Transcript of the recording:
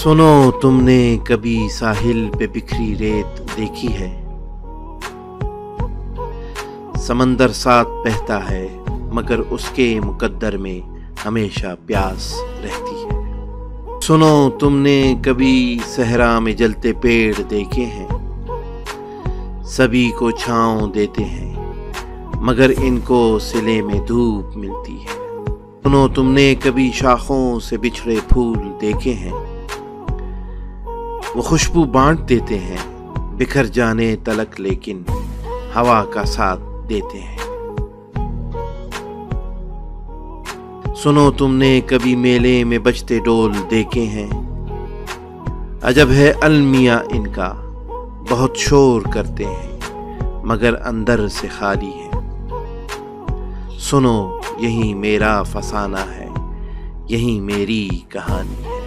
सुनो, तुमने कभी साहिल पे बिखरी रेत देखी है? समंदर साथ बहता है, मगर उसके मुकद्दर में हमेशा प्यास रहती है। सुनो, तुमने कभी सहरा में जलते पेड़ देखे हैं? सभी को छांव देते हैं, मगर इनको सिले में धूप मिलती है। सुनो, तुमने कभी शाखों से बिछड़े फूल देखे हैं? वो खुशबू बांट देते हैं। बिखर जाने तलक लेकिन हवा का साथ देते हैं। सुनो तुमने कभी मेले में बजते डोल देखे हैं। अजब है अलमिया इनका, बहुत शोर करते हैं, मगर अंदर से खाली है। सुनो, यही मेरा फसाना है, यही मेरी कहानी